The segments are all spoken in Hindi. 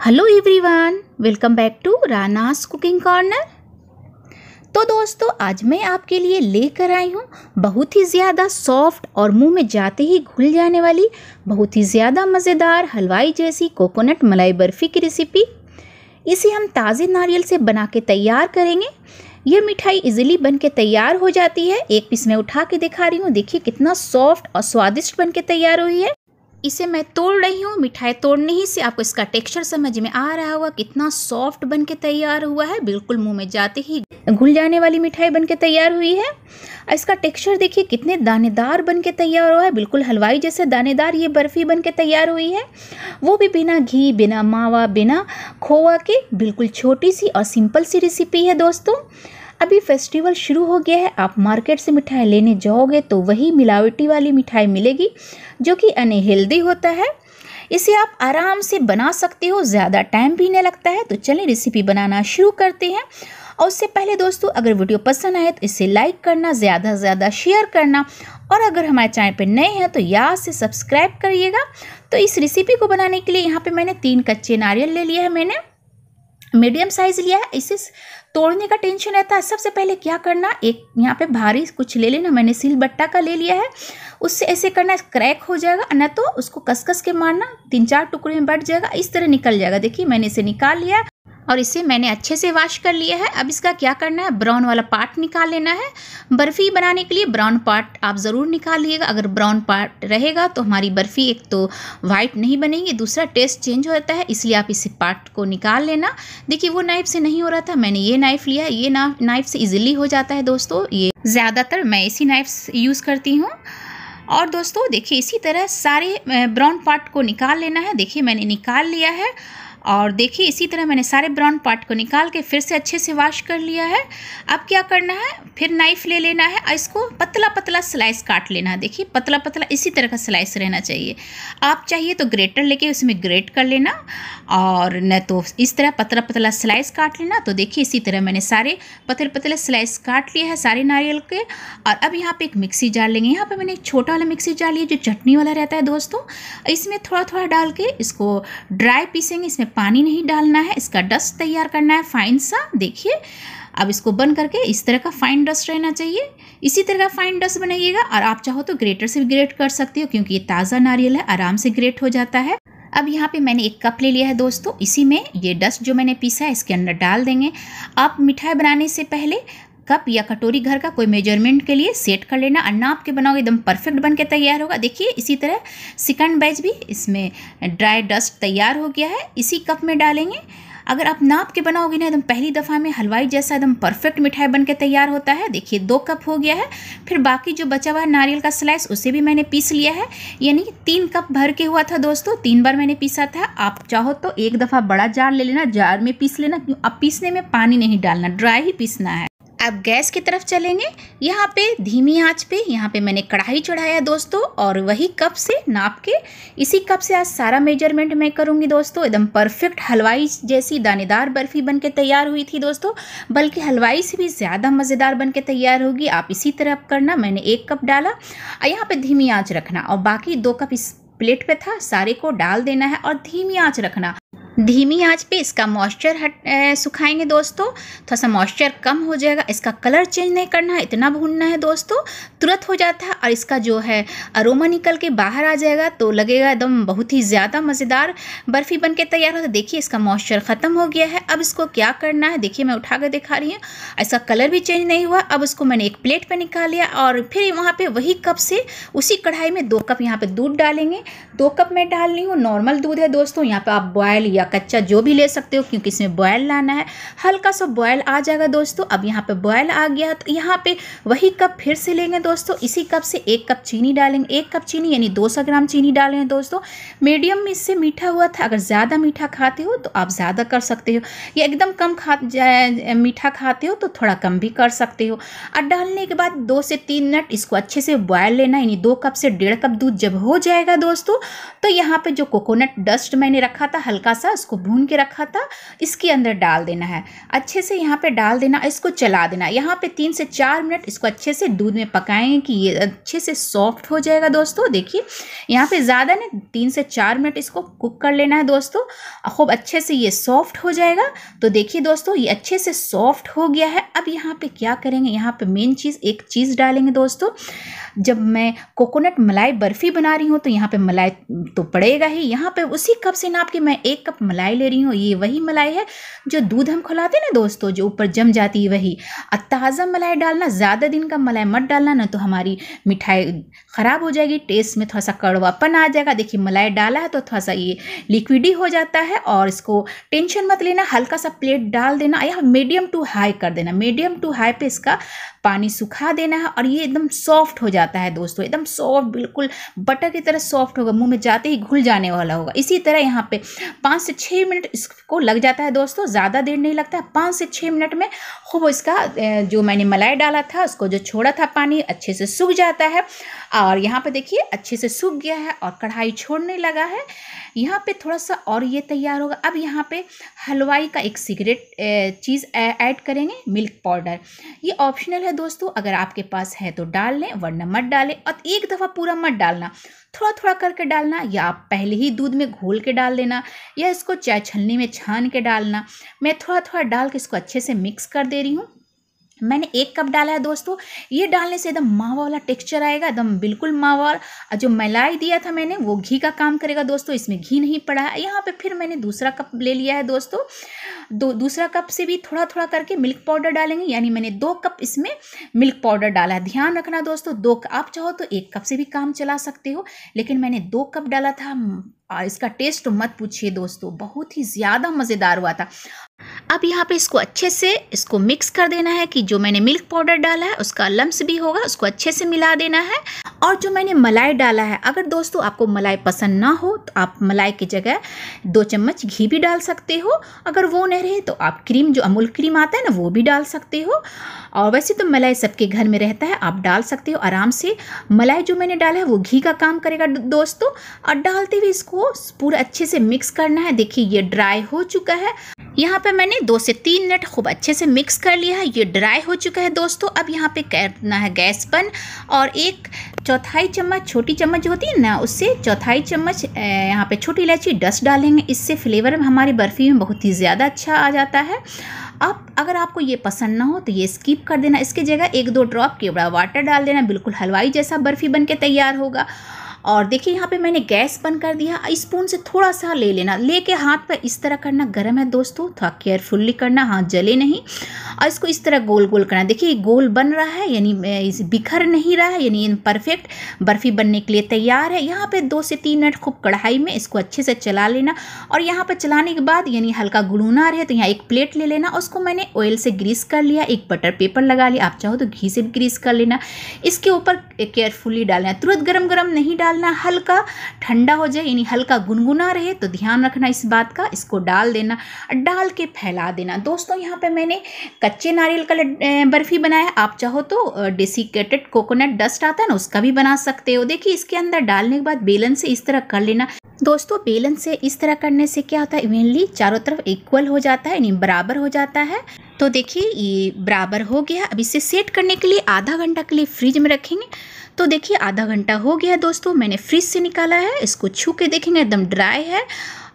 Hello everyone welcome back to Rana's cooking corner तो दोस्तों, आज मैं आपके लिए लेकर आई हूँ बहुत ही ज़्यादा सॉफ्ट और मुँह में जाते ही घुल जाने वाली बहुत ही ज़्यादा मज़ेदार हलवाई जैसी कोकोनट मलाई बर्फ़ी की रेसिपी इसे हम ताज़े नारियल से बना के तैयार करेंगे। यह मिठाई इजीली बन के तैयार हो जाती है। एक पीस मैं उठा के दिखा रही हूँ। देखिए कितना सॉफ्ट और स्वादिष्ट बन के तैयार हुई है। इसे मैं तोड़ रही हूँ, मिठाई तोड़ने ही से आपको इसका टेक्सचर समझ में आ रहा होगा कितना सॉफ्ट बन के तैयार हुआ है। बिल्कुल मुँह में जाते ही घुल जाने वाली मिठाई बन के तैयार हुई है। इसका टेक्सचर देखिए कितने दानेदार बन के तैयार हुआ है। बिल्कुल हलवाई जैसे दानेदार ये बर्फ़ी बन के तैयार हुई है। वो भी बिना घी, बिना मावा, बिना खोआ के बिल्कुल छोटी सी और सिंपल सी रेसिपी है दोस्तों। अभी फेस्टिवल शुरू हो गया है, आप मार्केट से मिठाई लेने जाओगे तो वही मिलावटी वाली मिठाई मिलेगी, जो कि अनहेल्दी होता है। इसे आप आराम से बना सकते हो, ज़्यादा टाइम भी नहीं लगता है। तो चलिए रेसिपी बनाना शुरू करते हैं। और उससे पहले दोस्तों, अगर वीडियो पसंद आए तो इसे लाइक करना, ज़्यादा से ज़्यादा शेयर करना। और अगर हमारे चैनल पर नए हैं तो याद से सब्सक्राइब करिएगा। तो इस रेसिपी को बनाने के लिए यहाँ पर मैंने तीन कच्चे नारियल ले लिया है। मैंने मीडियम साइज़ लिया है। इसे तोड़ने का टेंशन रहता है। सबसे पहले क्या करना, एक यहाँ पे भारी कुछ ले लेना, मैंने सील बट्टा का ले लिया है। उससे ऐसे करना, क्रैक हो जाएगा न तो उसको कसकस कस के मारना, तीन चार टुकड़े में बट जाएगा, इस तरह निकल जाएगा। देखिए, मैंने इसे निकाल लिया और इसे मैंने अच्छे से वॉश कर लिया है। अब इसका क्या करना है? ब्राउन वाला पार्ट निकाल लेना है। बर्फ़ी बनाने के लिए ब्राउन पार्ट आप ज़रूर निकाल लीजिएगा अगर ब्राउन पार्ट रहेगा तो हमारी बर्फ़ी एक तो वाइट नहीं बनेगी, दूसरा टेस्ट चेंज हो जाता है, इसलिए आप इस पार्ट को निकाल लेना। देखिए, वो नाइफ से नहीं हो रहा था, मैंने ये नाइफ लिया ये नाइफ से इजीली हो जाता है दोस्तों। ये ज़्यादातर मैं इसी नाइफ यूज़ करती हूँ। और दोस्तों, देखिए, इसी तरह सारे ब्राउन पार्ट को निकाल लेना है। देखिए, मैंने निकाल लिया है। और देखिए, इसी तरह मैंने सारे ब्राउन पार्ट को निकाल के फिर से अच्छे से वॉश कर लिया है। अब क्या करना है? फिर नाइफ ले लेना है और इसको पतला पतला स्लाइस काट लेना है। देखिए पतला पतला इसी तरह का स्लाइस रहना चाहिए। आप चाहिए तो ग्रेटर लेके उसमें ग्रेट कर लेना और न तो इस तरह पतला पतला स्लाइस काट लेना। तो देखिए, इसी तरह मैंने सारे पतले पतले स्लाइस काट लिए हैं सारे नारियल के। और अब यहाँ पे एक मिक्सी जार लेंगे। यहाँ पे मैंने एक छोटा वाला मिक्सी जार लिया जो चटनी वाला रहता है दोस्तों। इसमें थोड़ा थोड़ा डाल के इसको ड्राई पीसेंगे, इसमें पानी नहीं डालना है, इसका डस्ट तैयार करना है फाइन सा, देखिए। अब इसको बंद करके इस तरह का फाइन डस्ट रहना चाहिए। इसी तरह का फाइन डस्ट बनाइएगा और आप चाहो तो ग्रेटर से भी ग्रेट कर सकते हो, क्योंकि ये ताज़ा नारियल है, आराम से ग्रेट हो जाता है। अब यहाँ पे मैंने एक कप ले लिया है दोस्तों, इसी में ये डस्ट जो मैंने पीसा है, इसके अंदर डाल देंगे। आप मिठाई बनाने से पहले कप या कटोरी घर का कोई मेज़रमेंट के लिए सेट कर लेना। और नाप के बनाओगे एकदम परफेक्ट बन के तैयार होगा। देखिए, इसी तरह सेकंड बैच भी इसमें ड्राई डस्ट तैयार हो गया है। इसी कप में डालेंगे। अगर आप नाप के बनाओगे ना, एकदम पहली दफ़ा में हलवाई जैसा एकदम परफेक्ट मिठाई बन के तैयार होता है। देखिए, दो कप हो गया है। फिर बाकी जो बचा हुआ नारियल का स्लाइस उसे भी मैंने पीस लिया है। यानी तीन कप भर के हुआ था दोस्तों, तीन बार मैंने पीसा था। आप चाहो तो एक दफ़ा बड़ा जार ले लेना, जार में पीस लेना। क्यों अब पीसने में पानी नहीं डालना ड्राई ही पीसना है। अब गैस की तरफ़ चलेंगे। यहाँ पे धीमी आँच पे, यहाँ पे मैंने कढ़ाई चढ़ाया दोस्तों, और वही कप से नाप के, इसी कप से आज सारा मेज़रमेंट मैं करूँगी दोस्तों। एकदम परफेक्ट हलवाई जैसी दानेदार बर्फ़ी बन के तैयार हुई थी दोस्तों। बल्कि हलवाई से भी ज़्यादा मज़ेदार बन के तैयार होगी। आप इसी तरह करना, मैंने एक कप डाला। और यहाँ पर धीमी आँच रखना, और बाकी दो कप इस प्लेट पे था, सारे को डाल देना है और धीमी आँच रखना। धीमी आँच पे इसका मॉइस्चर हट सुखाएँगे दोस्तों। थोड़ा सा मॉइस्चर कम हो जाएगा, इसका कलर चेंज नहीं करना है, इतना भूनना है दोस्तों। तुरंत हो जाता है और इसका जो है अरोमा निकल के बाहर आ जाएगा तो लगेगा एकदम बहुत ही ज़्यादा मज़ेदार बर्फ़ी बन के तैयार होता है। देखिए, इसका मॉइस्चर ख़त्म हो गया है। अब इसको क्या करना है? देखिए, मैं उठा कर दिखा रही हूँ। इसका कलर भी चेंज नहीं हुआ। अब उसको मैंने एक प्लेट पर निकाल लिया और फिर वहाँ पर वही कप से उसी कढ़ाई में दो कप यहाँ पर दूध डालेंगे। दो कप मैं डाल रही हूँ। नॉर्मल दूध है दोस्तों। यहाँ पर आप बॉयल या कच्चा जो भी ले सकते हो, क्योंकि इसमें बॉयल लाना है। हल्का सा बॉयल आ जाएगा दोस्तों। अब यहाँ पे बॉयल आ गया। तो यहाँ पे वही कप फिर से लेंगे दोस्तों। इसी कप से एक कप चीनी डालेंगे। एक कप चीनी यानी 200 ग्राम चीनी डालेंगे दोस्तों। मीडियम में इससे मीठा हुआ था। अगर ज़्यादा मीठा खाते हो तो आप ज़्यादा कर सकते हो। या एकदम कम खा मीठा खाते हो तो थोड़ा कम भी कर सकते हो। और डालने के बाद दो से तीन मिनट इसको अच्छे से बॉयल लेना। यानी दो कप से डेढ़ कप दूध जब हो जाएगा दोस्तों तो यहाँ पे जो कोकोनट डस्ट मैंने रखा था, हल्का सा उसको भून के रखा था, इसके अंदर डाल देना है। अच्छे से यहाँ पे डाल देना, इसको चला देना। यहाँ पे तीन से चार मिनट इसको अच्छे से दूध में पकाएँगे कि ये अच्छे से सॉफ्ट हो जाएगा दोस्तों। देखिए, यहाँ पे ज़्यादा नहीं, तीन से चार मिनट इसको कुक कर लेना है दोस्तों। खूब अच्छे से ये सॉफ्ट हो जाएगा। तो देखिए दोस्तों, ये अच्छे से सॉफ्ट हो गया है। अब यहाँ पे क्या करेंगे? यहाँ पे मेन चीज़, एक चीज़ डालेंगे दोस्तों। जब मैं कोकोनट मलाई बर्फ़ी बना रही हूँ तो यहाँ पे मलाई तो पड़ेगा ही। यहाँ पे उसी कप से नाप के मैं एक कप मलाई ले रही हूँ, ये वही मलाई है जो दूध हम खुलाते ना दोस्तों, जो ऊपर जम जाती है वही। ताज़ा मलाई डालना, ज़्यादा दिन का मलाई मत डालना, ना तो हमारी मिठाई ख़राब हो जाएगी टेस्ट में थोड़ा सा कड़वापन आ जाएगा। देखिए, मलाई डाला है तो थोड़ा सा ये लिक्विडी हो जाता है और इसको टेंशन मत लेना, हल्का सा प्लेट डाल देना, या मीडियम टू हाई कर देना। मीडियम टू हाई पे इसका पानी सुखा देना है और ये एकदम सॉफ्ट हो जाता है दोस्तों, एकदम सॉफ्ट, बिल्कुल बटर की तरह सॉफ्ट होगा, मुँह में जाते ही घुल जाने वाला होगा। इसी तरह यहाँ पे पाँच से छः मिनट इसको लग जाता है दोस्तों, ज़्यादा देर नहीं लगता है। पाँच से छः मिनट में खूब इसका जो मैंने मलाई डाला था, उसको जो छोड़ा था पानी, अच्छे से सूख जाता है। और यहाँ पर देखिए, अच्छे से सूख गया है और कढ़ाई छोड़ने लगा है। यहाँ पे थोड़ा सा और ये तैयार होगा। अब यहाँ पे हलवाई का एक सीक्रेट चीज़ ऐड करेंगे, मिल्क पाउडर। ये ऑप्शनल है दोस्तों, अगर आपके पास है तो डाल लें, वरना मत डालें। और एक दफ़ा पूरा मत डालना। थोड़ा थोड़ा करके डालना, या आप पहले ही दूध में घोल के डाल देना या इसको चाय छलनी में छान के डालना। मैं थोड़ा थोड़ा डाल के इसको अच्छे से मिक्स कर दे रही हूँ। मैंने एक कप डाला है दोस्तों। ये डालने से एकदम मावा वाला टेक्सचर आएगा, एकदम बिल्कुल मावा। और जो मलाई दिया था मैंने, वो घी का काम करेगा दोस्तों, इसमें घी नहीं पड़ा है। यहाँ पे फिर मैंने दूसरा कप ले लिया है दोस्तों। दो, दूसरा कप से भी थोड़ा थोड़ा करके मिल्क पाउडर डालेंगे, यानी मैंने दो कप इसमें मिल्क पाउडर डाला है। ध्यान रखना दोस्तों, दो आप चाहो तो एक कप से भी काम चला सकते हो, लेकिन मैंने दो कप डाला था। और इसका टेस्ट मत पूछिए दोस्तों, बहुत ही ज़्यादा मज़ेदार हुआ था। अब यहाँ पे इसको अच्छे से इसको मिक्स कर देना है कि जो मैंने मिल्क पाउडर डाला है, उसका लम्स भी होगा, उसको अच्छे से मिला देना है। और जो मैंने मलाई डाला है, अगर दोस्तों आपको मलाई पसंद ना हो तो आप मलाई की जगह दो चम्मच घी भी डाल सकते हो। अगर वो नहीं रहे तो आप क्रीम जो अमूल क्रीम आता है ना, वो भी डाल सकते हो। और वैसे तो मलाई सबके घर में रहता है, आप डाल सकते हो आराम से। मलाई जो मैंने डाला है, वो घी का काम करेगा दोस्तों। और डालते हुए इसको पूरा अच्छे से मिक्स करना है। देखिए, ये ड्राई हो चुका है। यहाँ पे मैंने दो से तीन मिनट खूब अच्छे से मिक्स कर लिया है। ये ड्राई हो चुका है, दोस्तों। अब यहाँ पे करना है गैस बन और एक चौथाई चम्मच, छोटी चम्मच होती है ना, उससे चौथाई चम्मच यहाँ पे छोटी इलायची डस्ट डालेंगे। इससे फ्लेवर हमारी बर्फ़ी में बहुत ही ज़्यादा अच्छा आ जाता है। अब अगर आपको ये पसंद ना हो तो ये स्किप कर देना। इसके जगह एक दो ड्रॉप केवड़ा वाटर डाल देना, बिल्कुल हलवाई जैसा बर्फ़ी बन के तैयार होगा। और देखिए यहाँ पे मैंने गैस बंद कर दिया। स्पून से थोड़ा सा ले लेना। लेके हाथ पर इस तरह करना गर्म है दोस्तों। थोड़ा केयरफुल्ली करना, हाथ जले नहीं। और इसको इस तरह गोल गोल करना। देखिए गोल बन रहा है, यानी बिखर नहीं रहा है, यानी परफेक्ट बर्फ़ी बनने के लिए तैयार है। यहाँ पे दो से तीन मिनट खूब कढ़ाई में इसको अच्छे से चला लेना और यहाँ पर चलाने के बाद, यानी हल्का गुड़ूना रहे तो यहाँ एक प्लेट ले लेना। उसको मैंने ऑयल से ग्रीस कर लिया, एक बटर पेपर लगा लिया। आप चाहो तो घी से भी ग्रीस कर लेना। इसके ऊपर केयरफुली डालना। तुरंत गर्म गर्म नहीं डालना, हल्का ठंडा हो जाए, यानी हल्का गुनगुना रहे तो ध्यान रखना इस बात का। इसको डाल देना, डाल के फैला देना। दोस्तों, यहाँ पे मैंने कच्चे नारियल का बर्फ़ी बनाया। आप चाहो तो डेसिकेटेड कोकोनट डस्ट आता है ना, उसका भी बना सकते हो। देखिए, इसके अंदर डालने के बाद बेलन से इस तरह कर लेना। दोस्तों, बेलन से इस तरह करने से क्या होता है? इवनली चारों तरफ़ इक्वल हो जाता है, यानी बराबर हो जाता है। तो देखिए, ये बराबर हो गया। अब इसे सेट करने के लिए आधा घंटा के लिए फ्रिज में रखेंगे। तो देखिए, आधा घंटा हो गया दोस्तों। मैंने फ्रिज से निकाला है, इसको छू के देखेंगे, एकदम ड्राई है।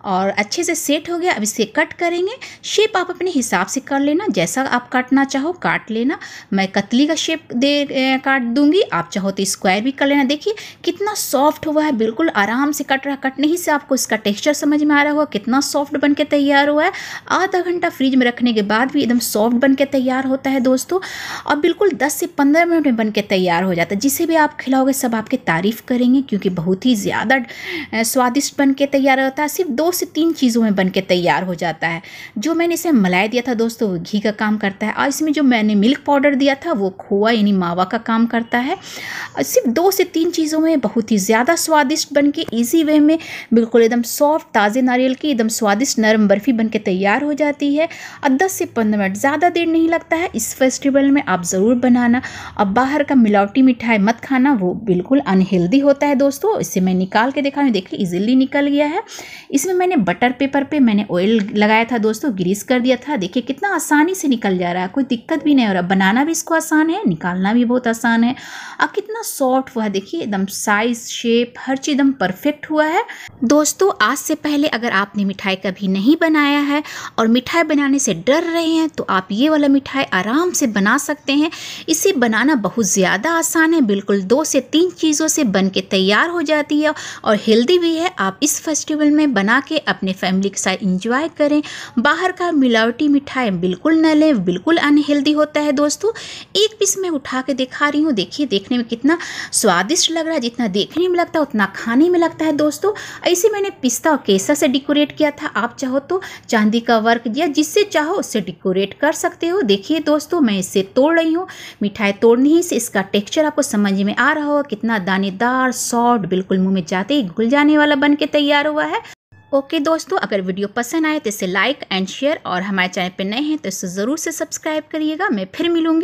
और अच्छे से सेट हो गया, अब इसे कट करेंगे। शेप आप अपने हिसाब से कर लेना, जैसा आप काटना चाहो काट लेना। मैं कतली का शेप दे काट दूँगी, आप चाहो तो स्क्वायर भी कर लेना। देखिए, कितना सॉफ्ट हुआ है, बिल्कुल आराम से कट रहा कटने ही से आपको इसका टेक्स्चर समझ में आ रहा होगा, कितना सॉफ्ट बन के तैयार हुआ है। आधा घंटा फ्रिज में रखने के बाद भी एकदम सॉफ्ट बन के तैयार होता है दोस्तों। और बिल्कुल दस से पंद्रह मिनट में बन के तैयार हो जाता है। जिसे भी आप खिलाओगे, सब आपकी तारीफ़ करेंगे, क्योंकि बहुत ही ज़्यादा स्वादिष्ट बन के तैयार होता है। सिर्फ़ दो से तीन चीज़ों में बन के तैयार हो जाता है। जो मैंने इसे मलाई दिया था दोस्तों, वो घी का काम करता है। और इसमें जो मैंने मिल्क पाउडर दिया था, वो खोआ यानी मावा का काम करता है। सिर्फ़ दो से तीन चीज़ों में बहुत ही ज़्यादा स्वादिष्ट बन के ईजी वे में बिल्कुल एकदम सॉफ्ट ताज़े नारियल की एकदम स्वादिष्ट नरम बर्फ़ी बन के तैयार हो जाती है। और दस से पंद्रह मिनट ज़्यादा देर नहीं लगता है। इस फेस्टिवल में आप ज़रूर बनाना। और बाहर का मिलावटी मिठाई मत खाना, वो बिल्कुल अनहेल्दी होता है दोस्तों। इसे मैं निकाल के देखा देखिए इजीली निकल गया है। इसमें मैं मैंने बटर पेपर पे मैंने ऑयल लगाया था दोस्तों ग्रीस कर दिया था। देखिए कितना आसानी से निकल जा रहा है, कोई दिक्कत भी नहीं हो। रहा बनाना भी इसको आसान है, निकालना भी बहुत आसान है। अब कितना सॉफ्ट हुआ देखिए एकदम साइज़ शेप हर चीज़ एकदम परफेक्ट हुआ है। दोस्तों, आज से पहले अगर आपने मिठाई कभी नहीं बनाया है और मिठाई बनाने से डर रहे हैं तो आप ये वाला मिठाई आराम से बना सकते हैं। इसे बनाना बहुत ज़्यादा आसान है, बिल्कुल दो से तीन चीज़ों से बन के तैयार हो जाती है और हेल्दी भी है। आप इस फेस्टिवल में बना के अपने फैमिली के साथ इंजॉय करें। बाहर का मिलावटी मिठाई बिल्कुल न लें, बिल्कुल अनहेल्दी होता है दोस्तों। एक पीस मैं उठा के दिखा रही हूँ, देखिए, देखने में कितना स्वादिष्ट लग रहा है। जितना देखने में लगता है, उतना खाने में लगता है दोस्तों। ऐसे मैंने पिस्ता और केसर से डेकोरेट किया था। आप चाहो तो चांदी का वर्क या जिससे चाहो उससे डेकोरेट कर सकते हो। देखिए दोस्तों, मैं इसे तोड़ रही हूँ। मिठाई तोड़ने ही से इसका टेक्सचर आपको समझ में आ रहा हो कितना दानेदार सॉफ्ट बिल्कुल मुँह में जाते ही घुल जाने वाला बन के तैयार हुआ है। ओके दोस्तों, अगर वीडियो पसंद आए तो इसे लाइक एंड शेयर, और हमारे चैनल पर नए हैं तो इसे ज़रूर से सब्सक्राइब करिएगा। मैं फिर मिलूँगी।